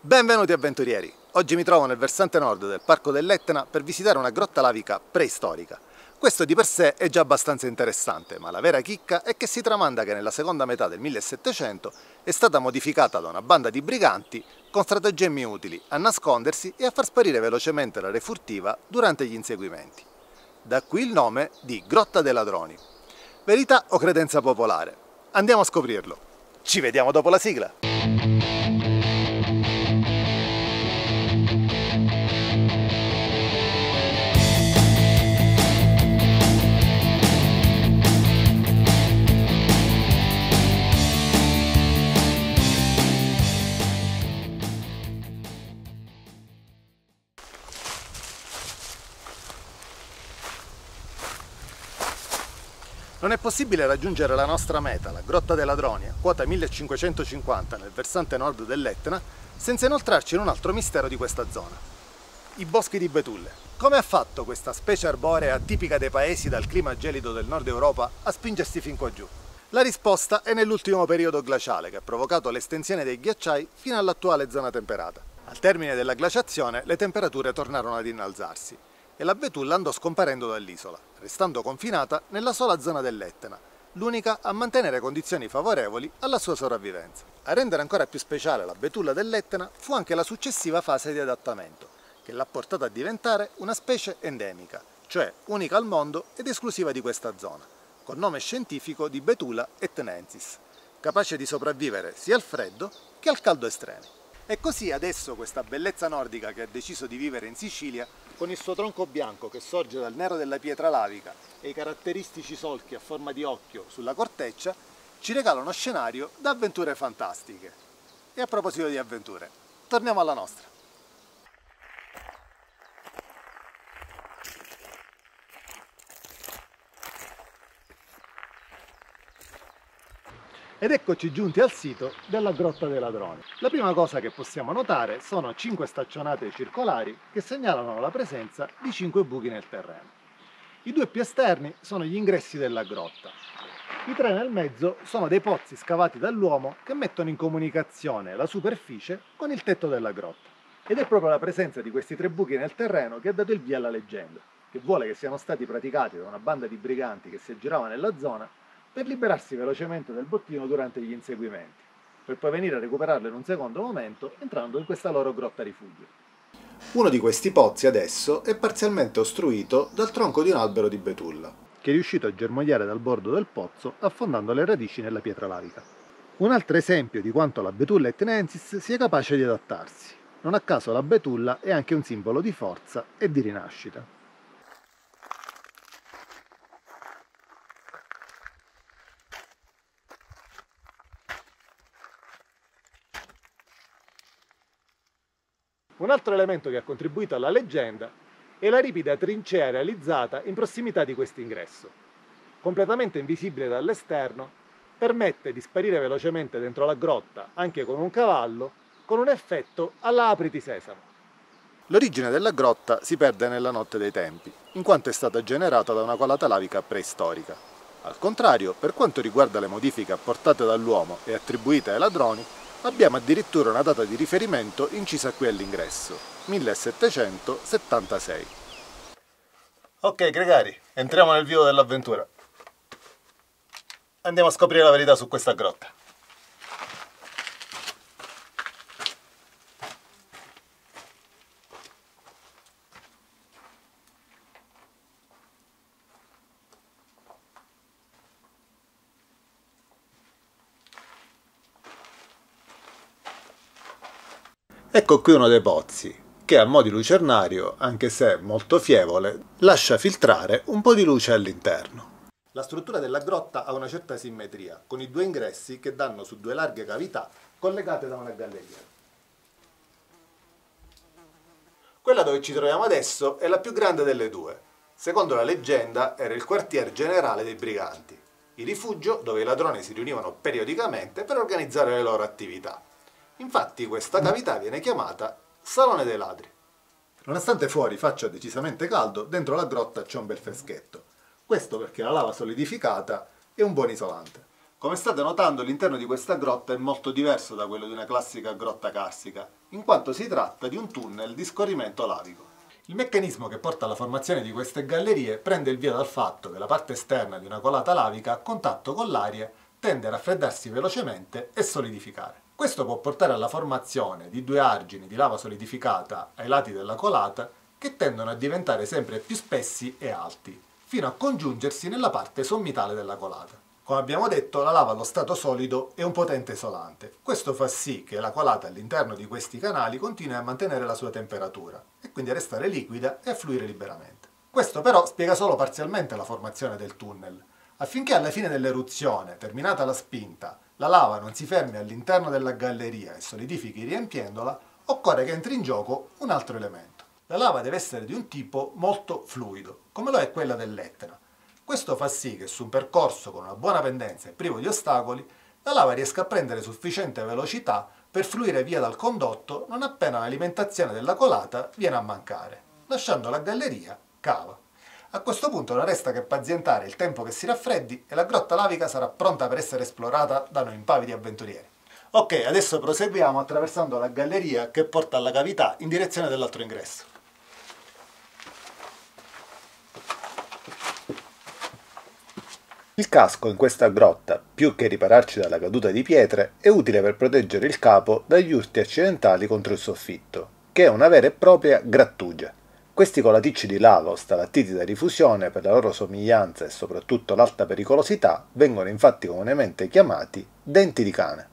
Benvenuti avventurieri! Oggi mi trovo nel versante nord del Parco dell'Etna per visitare una grotta lavica preistorica. Questo di per sé è già abbastanza interessante, ma la vera chicca è che si tramanda che nella seconda metà del 1700 è stata modificata da una banda di briganti con stratagemmi utili a nascondersi e a far sparire velocemente la refurtiva durante gli inseguimenti. Da qui il nome di Grotta dei Ladroni. Verità o credenza popolare? Andiamo a scoprirlo. Ci vediamo dopo la sigla! Non è possibile raggiungere la nostra meta, la Grotta dei Ladroni, a quota 1550 nel versante nord dell'Etna, senza inoltrarci in un altro mistero di questa zona. I boschi di betulle. Come ha fatto questa specie arborea tipica dei paesi dal clima gelido del nord Europa a spingersi fin qua giù? La risposta è nell'ultimo periodo glaciale che ha provocato l'estensione dei ghiacciai fino all'attuale zona temperata. Al termine della glaciazione le temperature tornarono ad innalzarsi e la betulla andò scomparendo dall'isola, restando confinata nella sola zona dell'Etna, l'unica a mantenere condizioni favorevoli alla sua sopravvivenza. A rendere ancora più speciale la betulla dell'Etna fu anche la successiva fase di adattamento, che l'ha portata a diventare una specie endemica, cioè unica al mondo ed esclusiva di questa zona, col nome scientifico di Betula etnensis, capace di sopravvivere sia al freddo che al caldo estremi. E così adesso questa bellezza nordica che ha deciso di vivere in Sicilia, con il suo tronco bianco che sorge dal nero della pietra lavica e i caratteristici solchi a forma di occhio sulla corteccia, ci regala uno scenario da avventure fantastiche. E a proposito di avventure, torniamo alla nostra. Ed eccoci giunti al sito della Grotta dei Ladroni. La prima cosa che possiamo notare sono cinque staccionate circolari che segnalano la presenza di cinque buchi nel terreno. I due più esterni sono gli ingressi della grotta. I tre nel mezzo sono dei pozzi scavati dall'uomo che mettono in comunicazione la superficie con il tetto della grotta. Ed è proprio la presenza di questi tre buchi nel terreno che ha dato il via alla leggenda, che vuole che siano stati praticati da una banda di briganti che si aggirava nella zona per liberarsi velocemente del bottino durante gli inseguimenti, per poi venire a recuperarlo in un secondo momento entrando in questa loro grotta rifugio. Uno di questi pozzi adesso è parzialmente ostruito dal tronco di un albero di betulla, che è riuscito a germogliare dal bordo del pozzo affondando le radici nella pietra lavica. Un altro esempio di quanto la betulla etnensis sia capace di adattarsi. Non a caso la betulla è anche un simbolo di forza e di rinascita. Un altro elemento che ha contribuito alla leggenda è la ripida trincea realizzata in prossimità di questo ingresso. Completamente invisibile dall'esterno, permette di sparire velocemente dentro la grotta anche con un cavallo, con un effetto alla apriti sesamo. L'origine della grotta si perde nella notte dei tempi, in quanto è stata generata da una colata lavica preistorica. Al contrario, per quanto riguarda le modifiche apportate dall'uomo e attribuite ai ladroni, abbiamo addirittura una data di riferimento incisa qui all'ingresso, 1776. Ok gregari, entriamo nel vivo dell'avventura. Andiamo a scoprire la verità su questa grotta. Ecco qui uno dei pozzi, che a mo' di lucernario, anche se molto fievole, lascia filtrare un po' di luce all'interno. La struttura della grotta ha una certa simmetria, con i due ingressi che danno su due larghe cavità collegate da una galleria. Quella dove ci troviamo adesso è la più grande delle due. Secondo la leggenda era il quartier generale dei briganti, il rifugio dove i ladroni si riunivano periodicamente per organizzare le loro attività. Infatti questa cavità viene chiamata Salone dei Ladri. Nonostante fuori faccia decisamente caldo, dentro la grotta c'è un bel freschetto. Questo perché la lava solidificata è un buon isolante. Come state notando l'interno di questa grotta è molto diverso da quello di una classica grotta carstica, in quanto si tratta di un tunnel di scorrimento lavico. Il meccanismo che porta alla formazione di queste gallerie prende il via dal fatto che la parte esterna di una colata lavica a contatto con l'aria tende a raffreddarsi velocemente e solidificare. Questo può portare alla formazione di due argini di lava solidificata ai lati della colata che tendono a diventare sempre più spessi e alti, fino a congiungersi nella parte sommitale della colata. Come abbiamo detto, la lava allo stato solido è un potente isolante. Questo fa sì che la colata all'interno di questi canali continui a mantenere la sua temperatura e quindi a restare liquida e a fluire liberamente. Questo però spiega solo parzialmente la formazione del tunnel. Affinché alla fine dell'eruzione, terminata la spinta, la lava non si fermi all'interno della galleria e solidifichi riempiendola, occorre che entri in gioco un altro elemento. La lava deve essere di un tipo molto fluido, come lo è quella dell'Etna, questo fa sì che su un percorso con una buona pendenza e privo di ostacoli, la lava riesca a prendere sufficiente velocità per fluire via dal condotto non appena l'alimentazione della colata viene a mancare, lasciando la galleria cava. A questo punto non resta che pazientare il tempo che si raffreddi e la grotta lavica sarà pronta per essere esplorata da noi impavidi avventurieri. Ok, adesso proseguiamo attraversando la galleria che porta alla cavità in direzione dell'altro ingresso. Il casco in questa grotta, più che ripararci dalla caduta di pietre, è utile per proteggere il capo dagli urti accidentali contro il soffitto, che è una vera e propria grattugia. Questi colaticci di lava o stalattiti da rifusione, per la loro somiglianza e soprattutto l'alta pericolosità, vengono infatti comunemente chiamati denti di cane.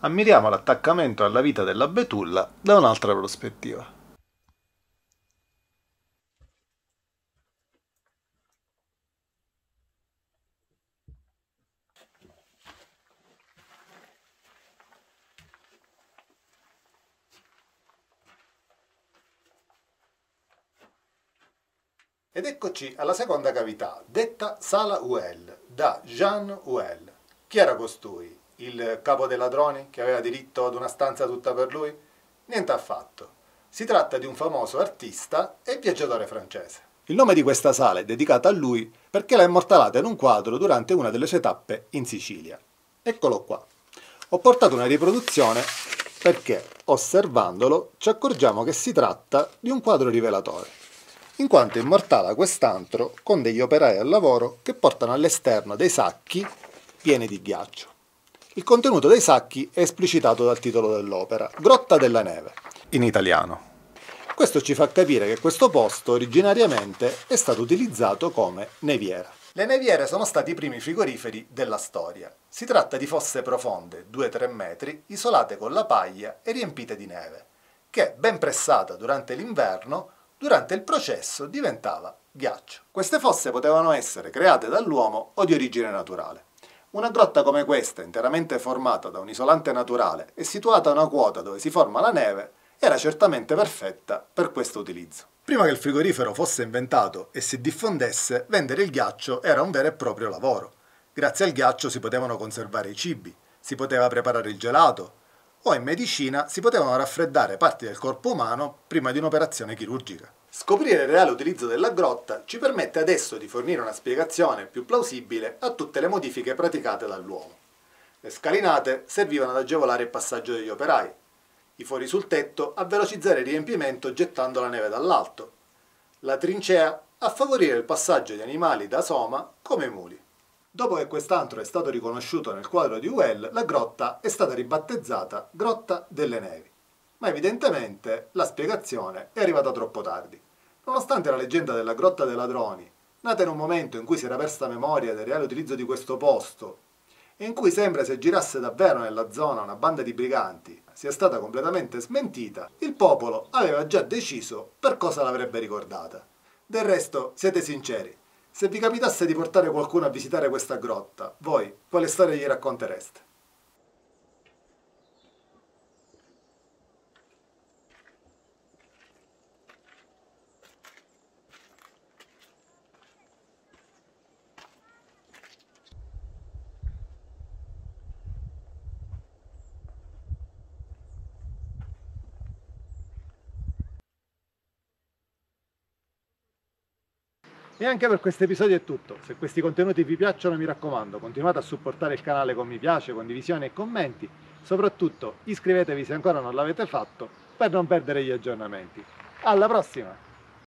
Ammiriamo l'attaccamento alla vita della betulla da un'altra prospettiva. Ed eccoci alla seconda cavità, detta Sala Uel, da Jean Uel. Chi era costui? il capo dei ladroni che aveva diritto ad una stanza tutta per lui? Niente affatto. Si tratta di un famoso artista e viaggiatore francese. Il nome di questa sala è dedicata a lui perché l'ha immortalata in un quadro durante una delle sue tappe in Sicilia. Eccolo qua. Ho portato una riproduzione perché, osservandolo, ci accorgiamo che si tratta di un quadro rivelatore, in quanto immortala quest'antro con degli operai al lavoro che portano all'esterno dei sacchi pieni di ghiaccio. Il contenuto dei sacchi è esplicitato dal titolo dell'opera, Grotta della Neve, in italiano. Questo ci fa capire che questo posto originariamente è stato utilizzato come neviera. Le neviere sono stati i primi frigoriferi della storia. Si tratta di fosse profonde, 2-3 metri, isolate con la paglia e riempite di neve, che, ben pressata durante l'inverno, durante il processo diventava ghiaccio. Queste fosse potevano essere create dall'uomo o di origine naturale. Una grotta come questa, interamente formata da un isolante naturale e situata a una quota dove si forma la neve, era certamente perfetta per questo utilizzo. Prima che il frigorifero fosse inventato e si diffondesse, vendere il ghiaccio era un vero e proprio lavoro. Grazie al ghiaccio si potevano conservare i cibi, si poteva preparare il gelato, o in medicina si potevano raffreddare parti del corpo umano prima di un'operazione chirurgica. Scoprire il reale utilizzo della grotta ci permette adesso di fornire una spiegazione più plausibile a tutte le modifiche praticate dall'uomo. Le scalinate servivano ad agevolare il passaggio degli operai, i fori sul tetto a velocizzare il riempimento gettando la neve dall'alto, la trincea a favorire il passaggio di animali da soma come i muli. Dopo che quest'antro è stato riconosciuto nel quadro di Well, la grotta è stata ribattezzata Grotta delle Nevi ma evidentemente la spiegazione è arrivata troppo tardi. Nonostante la leggenda della Grotta dei Ladroni, nata in un momento in cui si era persa memoria del reale utilizzo di questo posto e in cui sembra se girasse davvero nella zona una banda di briganti, sia stata completamente smentita, il popolo aveva già deciso per cosa l'avrebbe ricordata. Del resto, siete sinceri, se vi capitasse di portare qualcuno a visitare questa grotta, voi quale storia gli raccontereste? E anche per questo episodio è tutto. Se questi contenuti vi piacciono mi raccomando continuate a supportare il canale con mi piace, condivisione e commenti. Soprattutto iscrivetevi se ancora non l'avete fatto per non perdere gli aggiornamenti. Alla prossima!